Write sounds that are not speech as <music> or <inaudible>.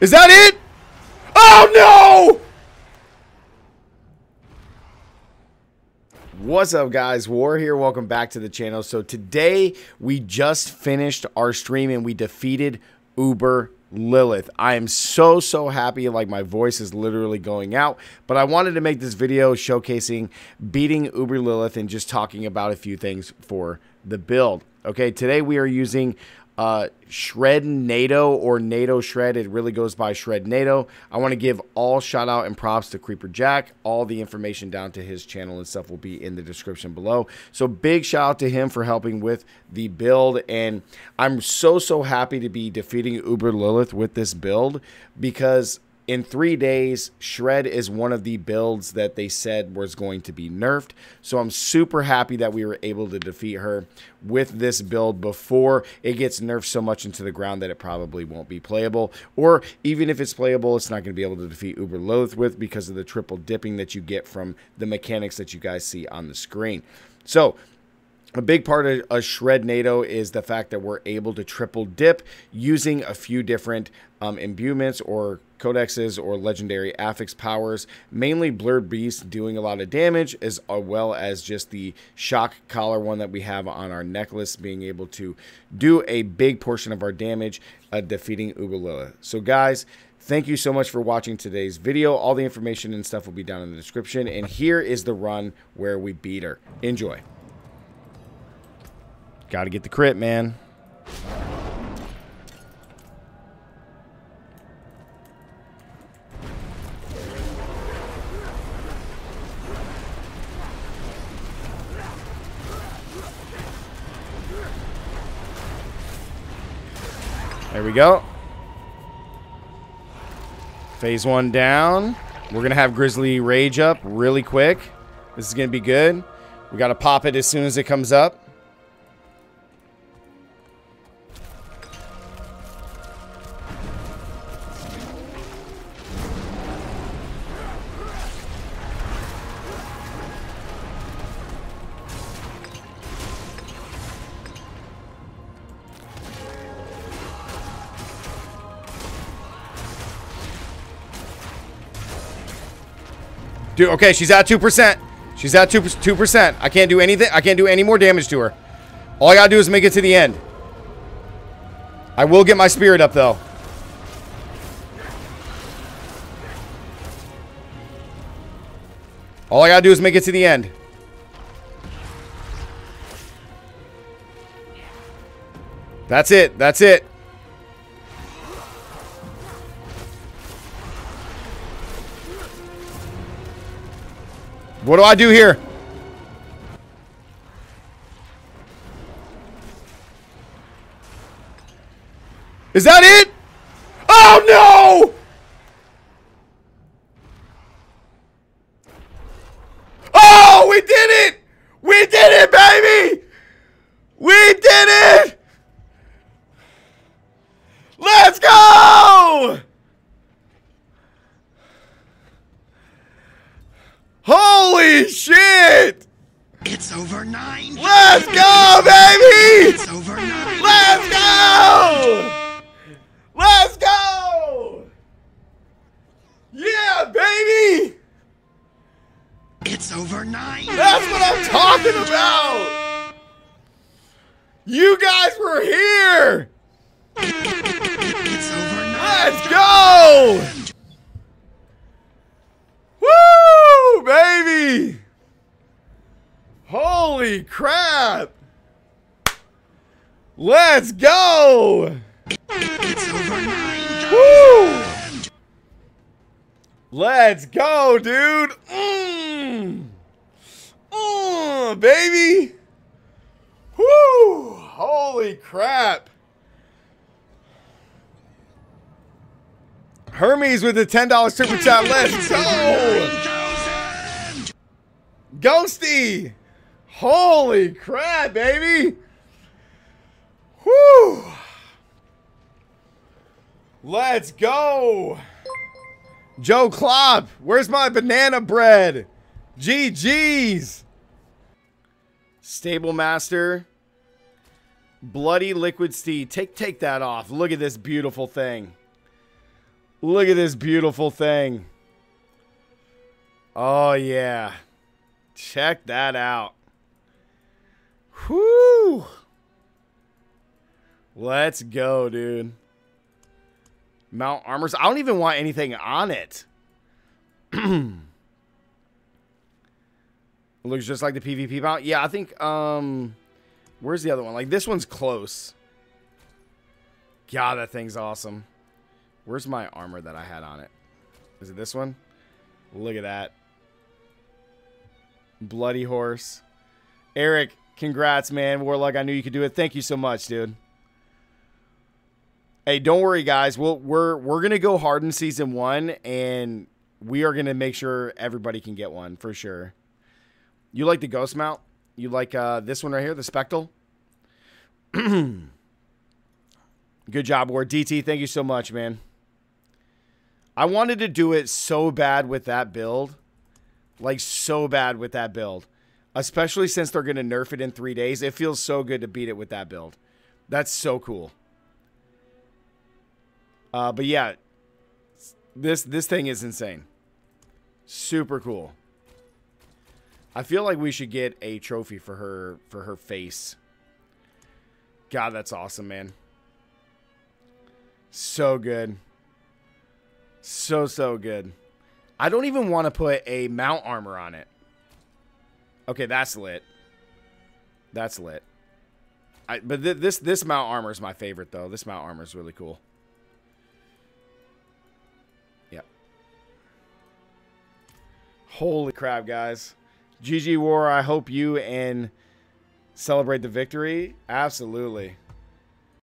Is that it? Oh no! What's up guys, War here, welcome back to the channel. So today we just finished our stream and we defeated Uber Lilith. I am so, so happy, like my voice is literally going out, but I wanted to make this video showcasing beating Uber Lilith and just talking about a few things for the build. Okay, today we are using uh, Shrednado or NATO Shred. It really goes by Shrednado. I want to give all shout out and props to Creeper Jack. All the information down to his channel and stuff will be in the description below. So big shout out to him for helping with the build. And I'm so, so happy to be defeating Uber Lilith with this build because in three days, Shred is one of the builds that they said was going to be nerfed. So I'm super happy that we were able to defeat her with this build before it gets nerfed so much into the ground that it probably won't be playable. Or even if it's playable, it's not going to be able to defeat Uber Lilith with because of the triple dipping that you get from the mechanics that you guys see on the screen. So a big part of a Shrednado is the fact that we're able to triple dip using a few different um, imbuements or codexes or legendary affix powers, mainly Blurred Beast doing a lot of damage, as uh, well as just the shock collar one that we have on our necklace being able to do a big portion of our damage, uh, defeating Uber So guys, Thank you so much for watching today's video. All the information and stuff will be down in the description. And here is the run where we beat her. Enjoy. Got to get the crit, man. There we go. Phase one down. We're going to have Grizzly Rage up really quick. This is going to be good. We got to pop it as soon as it comes up. Dude, okay, she's at 2%. She's at 2 2%. I can't do anything. I can't do any more damage to her. All I gotta do is make it to the end. I will get my spirit up, though. All I gotta do is make it to the end. That's it. That's it. What do I do here? Is that it? Oh no! Oh, we did it! We did it, baby! We did it! Let's go! Holy shit! It's over nine. Let's go, baby! It's over nine. Let's go! Let's go! Yeah, baby! It's over nine. That's what I'm talking about! You guys were here! It's over nine. Let's go! Woo, baby! Holy crap! Let's go! Woo! Let's go, dude! Mmm! Mmm, baby! Woo! Holy crap! Hermes with the $10 super chat. Let's go! Ghosty! Holy crap, baby! Whoo! Let's go! Joe Klopp, where's my banana bread? GG's! Stable Master. Bloody Liquid Steed. Take take that off. Look at this beautiful thing. Look at this beautiful thing. Oh, yeah. Check that out. Whoo! Let's go, dude. Mount armors. I don't even want anything on it. <clears throat> looks just like the PvP mount. Yeah, I think um where's the other one? Like this one's close. God, that thing's awesome. Where's my armor that I had on it? Is it this one? Look at that. Bloody horse. Eric, congrats, man. Warlug, I knew you could do it. Thank you so much, dude. Hey, don't worry, guys. We'll, we're we're gonna go hard in season one, and we are gonna make sure everybody can get one for sure. You like the ghost mount? You like uh, this one right here, the spectral? <clears throat> Good job, War DT. Thank you so much, man. I wanted to do it so bad with that build, like so bad with that build, especially since they're gonna nerf it in three days. It feels so good to beat it with that build. That's so cool. Uh, but yeah, this this thing is insane. Super cool. I feel like we should get a trophy for her for her face. God, that's awesome, man. So good. So so good. I don't even want to put a mount armor on it. Okay, that's lit. That's lit. I, but th this this mount armor is my favorite though. This mount armor is really cool. Yep. Holy crap, guys. GG War, I hope you and celebrate the victory. Absolutely.